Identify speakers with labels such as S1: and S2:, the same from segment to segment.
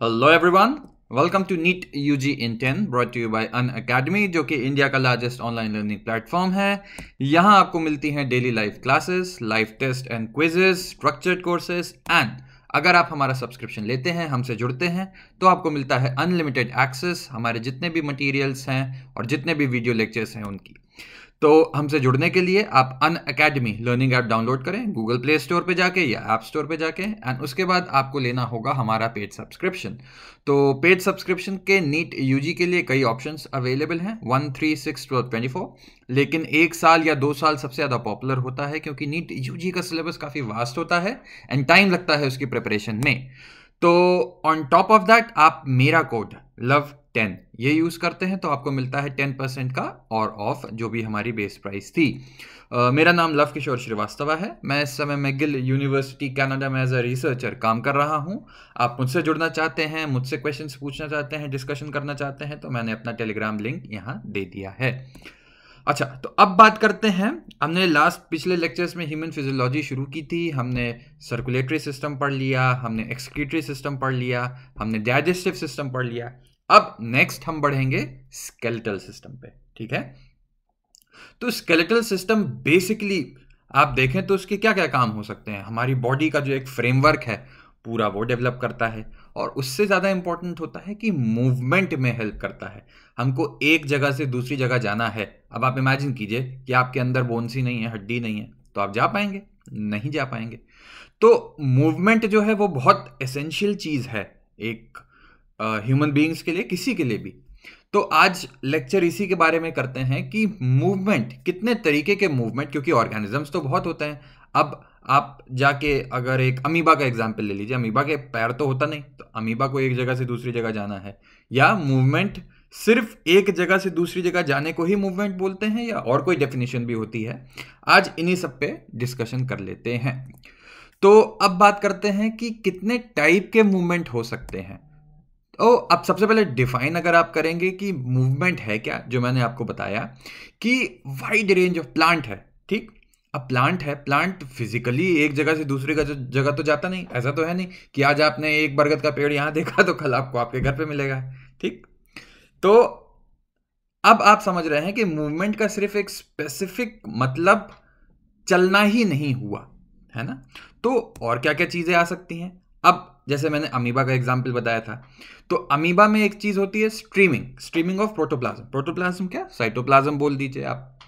S1: Hello everyone welcome to NEET UG in 10 brought to you by Unacademy जो कि India का largest online learning platform है। यहाँ आपको मिलती हैं daily live classes live test and quizzes structured courses and अगर आप हमारा सब्सक्रिप्शन लेते हैं, हमसे जुड़ते हैं तो आपको मिलता है अनलिमिटेड एक्सेस हमारे जितने भी मटेरियल्स हैं और जितने भी वीडियो लेक्चर्स हैं उनकी। तो हमसे जुड़ने के लिए आप Unacademy learning app download करें गूगल प्ले स्टोर पे जाके या ऐप स्टोर पे जाके एंड उसके बाद आपको लेना होगा हमारा पेड सब्सक्रिप्शन तो पेड सब्सक्रिप्शन के नीट यूजी के लिए कई ऑप्शंस अवेलेबल हैं one three six twelve twenty four लेकिन एक साल या दो साल सबसे ज़्यादा पॉपुलर होता है क्योंकि नीट यूजी का सिलेबस काफ़ी वास्ट होता है एंड टाइम लगता है उसकी प्रिपरेशन में. तो ऑन टॉप ऑफ़ दैट आप मेरा कोड लव टेन ये यूज़ करते हैं तो आपको मिलता है टेन परसेंट का और ऑफ़ जो भी हमारी बेस प्राइस थी। uh, मेरा नाम लव किशोर श्रीवास्तवा है। मैं इस समय मैगिल यूनिवर्सिटी कनाडा में एज अ रिसर्चर काम कर रहा हूँ। आप मुझसे जुड़ना चाहते हैं मुझसे क्वेश्चन पूछना चाहते हैं डिस्कशन करना चाहते हैं तो मैंने अपना टेलीग्राम लिंक यहाँ दे दिया है। अच्छा तो अब बात करते हैं। हमने लास्ट पिछले लेक्चर्स में ह्यूमन फिजियोलॉजी शुरू की थी। हमने सर्कुलेटरी सिस्टम पढ़ लिया, हमने एक्सक्रीटरी सिस्टम पढ़ लिया, हमने डाइजेस्टिव सिस्टम पढ़ लिया। अब नेक्स्ट हम बढ़ेंगे स्केलेटल सिस्टम पे, ठीक है? तो स्केलेटल सिस्टम बेसिकली आप देखें तो उसके क्या क्या काम हो सकते हैं? हमारी बॉडी का जो एक फ्रेमवर्क है, पूरा वो डेवलप करता है। और उससे ज़्यादा इंपॉर्टेंट होता है कि मूवमेंट में हेल्प करता है। हमको एक जगह से दूसरी जगह जाना है। अब आप इमेजिन कीजिए कि आपके अंदर बोन्स नहीं है हड्डी नहीं है तो आप जा पाएँगे नहीं जा पाएँगे। तो मूवमेंट जो है वो बहुत एसेंशियल चीज़ है एक ह्यूमन uh, बींग्स के लिए किसी के लिए भी। तो आज लेक्चर इसी के बारे में करते हैं कि मूवमेंट कितने तरीके के मूवमेंट क्योंकि ऑर्गेनिजम्स तो बहुत होते हैं। अब आप जाके अगर एक अमीबा का एग्ज़ाम्पल ले लीजिए, अमीबा के पैर तो होता नहीं तो अमीबा को एक जगह से दूसरी जगह जाना है। या मूवमेंट सिर्फ़ एक जगह से दूसरी जगह जाने को ही मूवमेंट बोलते हैं, या और कोई डेफिनेशन भी होती है। आज इन्हीं सब पे डिस्कशन कर लेते हैं। तो अब बात करते हैं कि कितने टाइप के मूवमेंट हो सकते हैं। तो अब सबसे पहले डिफाइन अगर आप करेंगे कि मूवमेंट है क्या, जो मैंने आपको बताया, कि वाइड रेंज ऑफ़ प्लांट है, ठीक? अब प्लांट है प्लांट फिजिकली एक जगह से दूसरी जगह तो जाता नहीं, ऐसा तो है नहीं कि आज आपने एक बरगद का पेड़ यहाँ देखा तो कल आपको आपके घर पे मिलेगा, ठीक? तो अब आप समझ रहे हैं कि मूवमेंट का सिर्फ़ एक स्पेसिफिक मतलब चलना ही नहीं हुआ, है ना? तो और क्या क्या चीज़ें आ सकती हैं? अब जैसे मैंने अमीबा का एग्ज़ाम्पल बताया था तो अमीबा में एक चीज़ होती है streaming streaming of protoplasm protoplasm क्या? साइटोप्लाज्म बोल दीजिए आप।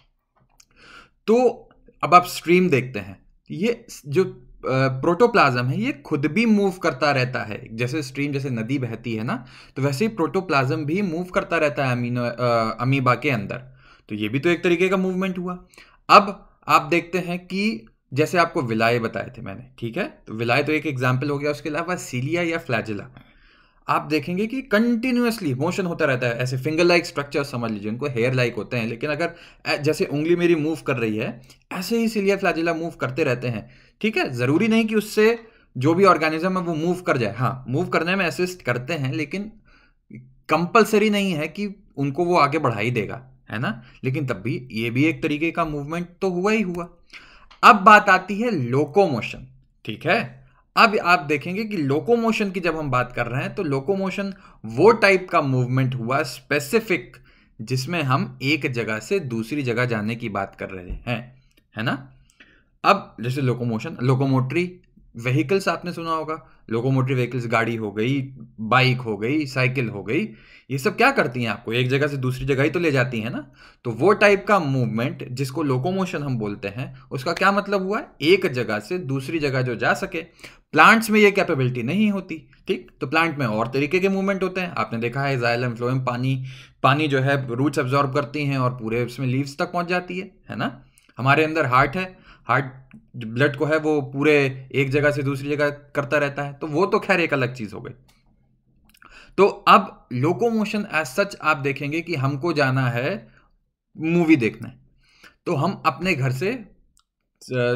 S1: तो अब आप स्ट्रीम देखते हैं। ये जो प्रोटोप्लाज्म है, ये खुद भी मूव करता रहता है। जैसे स्ट्रीम जैसे नदी बहती है ना तो वैसे ही प्रोटोप्लाज्म भी मूव करता रहता है अमीनो अमीबा के अंदर। तो ये भी तो एक तरीके का मूवमेंट हुआ। अब आप देखते हैं कि, जैसे आपको विलाय बताए थे मैंने, ठीक है? तो विलाय तो एक एग्ज़ाम्पल हो गया, उसके अलावा सीलिया या फ्लैजिला आप देखेंगे कि कंटिन्यूसली मोशन होता रहता है, ऐसे फिंगर लाइक स्ट्रक्चर समझ लीजिए, उनको हेयर लाइक होते हैं, लेकिन अगर जैसे उंगली मेरी मूव कर रही है, ऐसे ही सीलिया फ्लैजिला मूव करते रहते हैं, ठीक है? ज़रूरी नहीं कि उससे जो भी ऑर्गेनिज्म है वो मूव कर जाए। हाँ मूव करने में असिस्ट करते हैं, लेकिन कंपलसरी नहीं है कि उनको वो आगे बढ़ा ही देगा, है ना? लेकिन तब भी ये भी एक तरीके का मूवमेंट तो हुआ ही हुआ। अब बात आती है लोकोमोशन ठीक है? अब आप देखेंगे कि लोकोमोशन की जब हम बात कर रहे हैं तो लोकोमोशन वो टाइप का मूवमेंट हुआ स्पेसिफिक जिसमें हम एक जगह से दूसरी जगह जाने की बात कर रहे हैं, है ना? अब जैसे लोकोमोशन लोकोमोटरी व्हीकल्स आपने सुना होगा लोकोमोटरी व्हीकल्स गाड़ी हो गई बाइक हो गई साइकिल हो गई, ये सब क्या करती हैं आपको? एक जगह से दूसरी जगह ही तो ले जाती हैं ना? तो वो टाइप का मूवमेंट जिसको लोकोमोशन हम बोलते हैं, उसका क्या मतलब हुआ? एक जगह से दूसरी जगह जो जा सके। प्लांट्स में ये कैपेबिलिटी नहीं होती, ठीक? तो प्लांट में और तरीके के मूवमेंट होते हैं। आपने देखा है जाइलम फ्लोएम पानी पानी जो है रूट्स एब्जॉर्ब करती हैं और पूरे उसमें लीव्स तक पहुँच जाती है है ना? हमारे अंदर हार्ट है हार्ट ब्लड को है वो पूरे एक जगह से दूसरी जगह करता रहता है तो वो तो खैर एक अलग चीज़ हो गई। तो अब लोकोमोशन एज सच आप देखेंगे कि हमको जाना है मूवी देखने। तो हम अपने घर से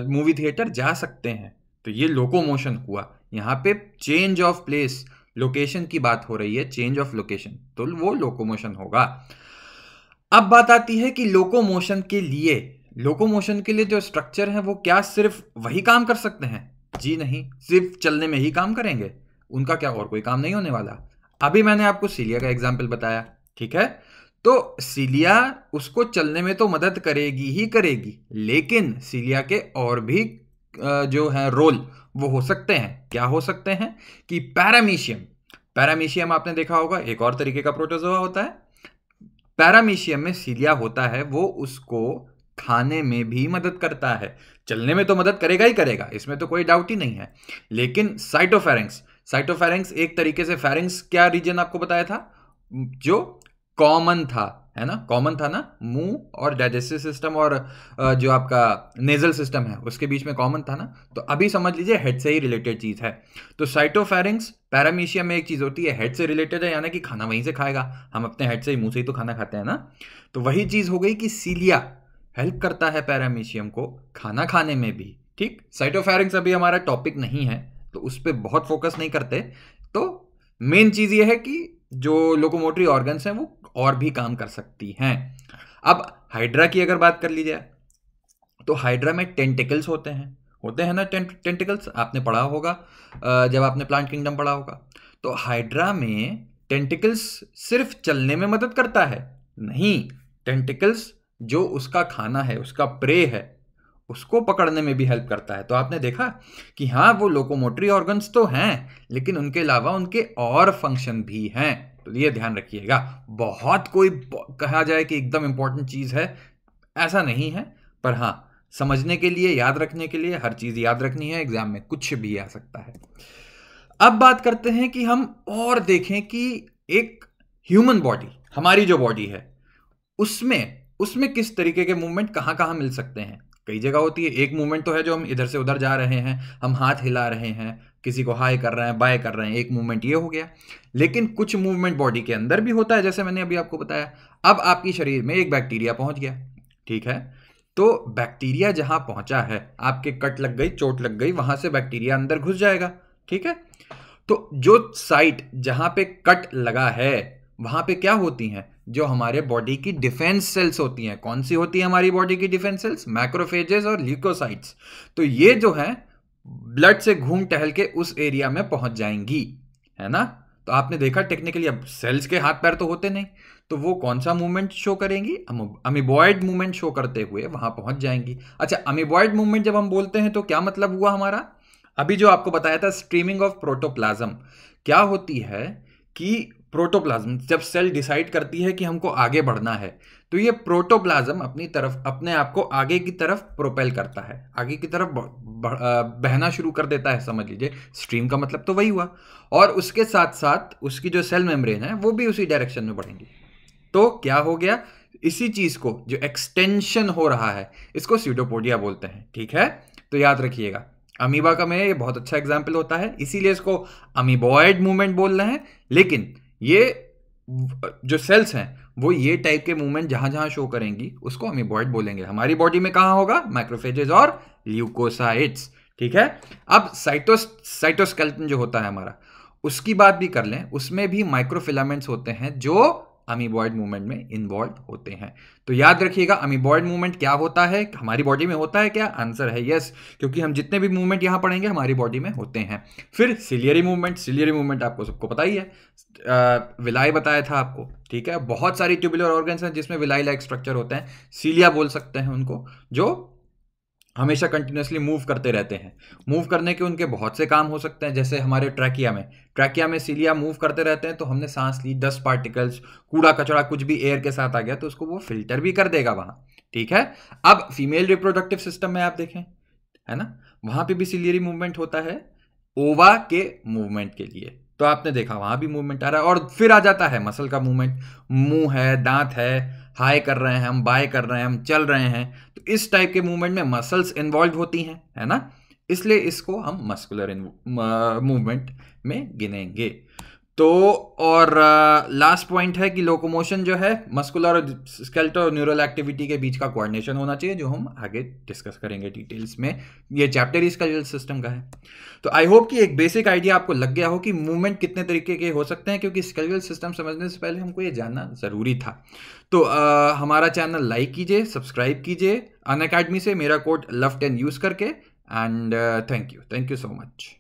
S1: मूवी थिएटर जा सकते हैं। तो ये लोकोमोशन हुआ। यहाँ पे चेंज ऑफ़ प्लेस लोकेशन की बात हो रही है चेंज ऑफ़ लोकेशन तो वो लोकोमोशन होगा। अब बात आती है कि लोकोमोशन के लिए लोकोमोशन के लिए जो स्ट्रक्चर है, वो क्या सिर्फ़ वही काम कर सकते हैं? जी नहीं, सिर्फ़ चलने में ही काम करेंगे। उनका क्या और कोई काम नहीं होने वाला? अभी मैंने आपको सीलिया का एग्ज़ाम्पल बताया, ठीक है? तो सीलिया उसको चलने में तो मदद करेगी ही करेगी, लेकिन सीलिया के और भी जो है रोल वो हो सकते हैं। क्या हो सकते हैं? कि पैरामीशियम पैरामीशियम आपने देखा होगा, एक और तरीके का प्रोटोजोआ होता है। पैरामीशियम में सीलिया होता है, वो उसको खाने में भी मदद करता है। चलने में तो मदद करेगा ही करेगा, इसमें तो कोई डाउट ही नहीं है। लेकिन साइटोफेरेंक्स साइटोफेरेंक्स एक तरीके से फेरेंक्स क्या रीजन आपको बताया था? जो कॉमन था, है ना? कॉमन था ना? मुँह और डाइजेस्टिव सिस्टम और जो आपका नेजल सिस्टम है, उसके बीच में कॉमन था ना? तो अभी समझ लीजिए हेड से ही रिलेटेड चीज़ है। तो साइटोफेरिंग्स पैरामीशिया में एक चीज़ होती है हेड से रिलेटेड है, यानी कि खाना वहीं से खाएगा। हम अपने हेड से ही, मुँह से ही तो खाना खाते हैं ना? तो वही चीज़ हो गई कि सीलिया हेल्प करता है पैरामीशियम को खाना खाने में भी। ठीक? साइटोफेरिंग्स अभी हमारा टॉपिक नहीं है तो उस पर बहुत फोकस नहीं करते। तो मेन चीज़ ये है कि जो लोकोमोटरी ऑर्गन्स हैं, वो और भी काम कर सकती हैं। अब हाइड्रा की अगर बात कर ली जाए तो हाइड्रा में टेंटिकल्स होते हैं। होते हैं ना टेंटिकल्स आपने पढ़ा होगा जब आपने प्लांट किंगडम पढ़ा होगा। तो हाइड्रा में टेंटिकल्स सिर्फ़ चलने में मदद करता है। नहीं टेंटिकल्स जो उसका खाना है, उसका प्रे है, उसको पकड़ने में भी हेल्प करता है। तो आपने देखा कि हाँ वो लोकोमोटरी ऑर्गन्स तो हैं, लेकिन उनके अलावा उनके और फ़ंक्शन भी हैं। तो ये ध्यान रखिएगा। बहुत कोई कहा जाए कि एकदम इंपॉर्टेंट चीज़ है, ऐसा नहीं है। पर हाँ समझने के लिए, याद रखने के लिए, हर चीज़ याद रखनी है एग्ज़ाम में कुछ भी आ सकता है। अब बात करते हैं कि हम और देखें कि एक ह्यूमन बॉडी हमारी जो बॉडी है, उसमें उसमें किस तरीके के मूवमेंट कहाँ कहाँ मिल सकते हैं? कई जगह होती है। एक मूवमेंट तो है जो हम इधर से उधर जा रहे हैं, हम हाथ हिला रहे हैं, किसी को हाई कर रहे हैं बाय कर रहे हैं, एक मूवमेंट ये हो गया। लेकिन कुछ मूवमेंट बॉडी के अंदर भी होता है, जैसे मैंने अभी आपको बताया। अब आपकी शरीर में एक बैक्टीरिया पहुँच गया, ठीक है? तो बैक्टीरिया जहाँ पहुँचा है, आपके कट लग गई, चोट लग गई, वहाँ से बैक्टीरिया अंदर घुस जाएगा, ठीक है? तो जो साइट जहाँ पे कट लगा है, वहाँ पे क्या होती हैं? जो हमारे बॉडी की डिफेंस सेल्स होती हैं। कौन सी होती है हमारी बॉडी की डिफेंस सेल्स मैक्रोफेजेस और ल्यूकोसाइट्स तो ये जो है ब्लड से घूम टहल के उस एरिया में पहुँच जाएँगी, है ना? तो आपने देखा टेक्निकली अब सेल्स के हाथ पैर तो होते नहीं। तो वो कौन सा मूवमेंट शो करेंगी? अमीबॉयड मूवमेंट शो करते हुए वहाँ पहुँच जाएँगी। अच्छा अमीबॉयड मूवमेंट जब हम बोलते हैं तो क्या मतलब हुआ हमारा? अभी जो आपको बताया था स्ट्रीमिंग ऑफ़ प्रोटोप्लाज्म क्या होती है कि प्रोटोप्लाज्म जब सेल डिसाइड करती है कि हमको आगे बढ़ना है तो ये प्रोटोप्लाज्म अपनी तरफ़, अपने आप को आगे की तरफ़ प्रोपेल करता है। आगे की तरफ़ बहना शुरू कर देता है, समझ लीजिए। स्ट्रीम का मतलब तो वही हुआ। और उसके साथ साथ उसकी जो सेल मेम्ब्रेन है, वो भी उसी डायरेक्शन में बढ़ेंगी। तो क्या हो गया? इसी चीज़ को, जो एक्सटेंशन हो रहा है, इसको सीडोपोडिया बोलते हैं। ठीक है? तो याद रखिएगा। अमीबा का में ये बहुत अच्छा एग्ज़ाम्पल होता है। इसीलिए इसको अमीबॉयड मूवमेंट बोल रहे हैं। लेकिन ये जो सेल्स हैं, वो ये टाइप के मूवमेंट जहाँ जहाँ शो करेंगी, उसको हम इबॉइड बोलेंगे। हमारी बॉडी में कहा होगा? माइक्रोफेजेस और ल्यूकोसाइट्स ठीक है? अब साइटोस साइटोस्केल्टन जो होता है हमारा, उसकी बात भी कर लें, उसमें भी माइक्रोफिलामेंट्स होते हैं जो अमीबॉयड मूवमेंट में इन्वॉल्व होते हैं। तो याद रखिएगा, अमीबॉयड मूवमेंट क्या होता है? हमारी बॉडी में होता है क्या? आंसर है यस क्योंकि हम जितने भी मूवमेंट यहाँ पढ़ेंगे, हमारी बॉडी में होते हैं। फिर सिलियरी मूवमेंट सिलियरी मूवमेंट आपको सबको पता ही है। विलाई बताया था आपको, ठीक है? बहुत सारी ट्यूबुलर ऑर्गन्स हैं जिसमें विलाई लाइक स्ट्रक्चर होते हैं। सीलिया बोल सकते हैं उनको, जो हमेशा कंटिन्यूसली मूव करते रहते हैं। मूव करने के उनके बहुत से काम हो सकते हैं, जैसे हमारे ट्रैकिया में। ट्रैकिया में सीलिया मूव करते रहते हैं तो हमने सांस ली डस्ट पार्टिकल्स कूड़ा कचड़ा कुछ भी एयर के साथ आ गया तो उसको वो फ़िल्टर भी कर देगा वहाँ। ठीक है? अब फीमेल रिप्रोडक्टिव सिस्टम में आप देखें, है ना? वहाँ पे भी सिलियरी मूवमेंट होता है ओवा के मूवमेंट के लिए। तो आपने देखा, वहाँ भी मूवमेंट आ रहा है, और फिर आ जाता है मसल का मूवमेंट मुँह है, दांत है हाई कर रहे हैं, हम बाय कर रहे हैं, हम चल रहे हैं। तो इस टाइप के मूवमेंट में मसल्स इन्वॉल्व होती हैं, है ना? इसलिए इसको हम मस्कुलर मूवमेंट में गिनेंगे। तो और लास्ट पॉइंट है कि लोकोमोशन जो है मस्कुलर और स्केल्टो न्यूरल एक्टिविटी के बीच का कोऑर्डिनेशन होना चाहिए जो हम आगे डिस्कस करेंगे डिटेल्स में। ये चैप्टर ही स्केल्टल सिस्टम का है। तो आई होप कि एक बेसिक आइडिया आपको लग गया हो कि मूवमेंट कितने तरीके के हो सकते हैं क्योंकि स्केल्टल सिस्टम समझने से पहले हमको ये जानना ज़रूरी था। तो आ, हमारा चैनल लाइक कीजिए सब्सक्राइब कीजिए अन अकेडमी से मेरा कोड लफ्ट एंड यूज़ करके and thank you thank you so much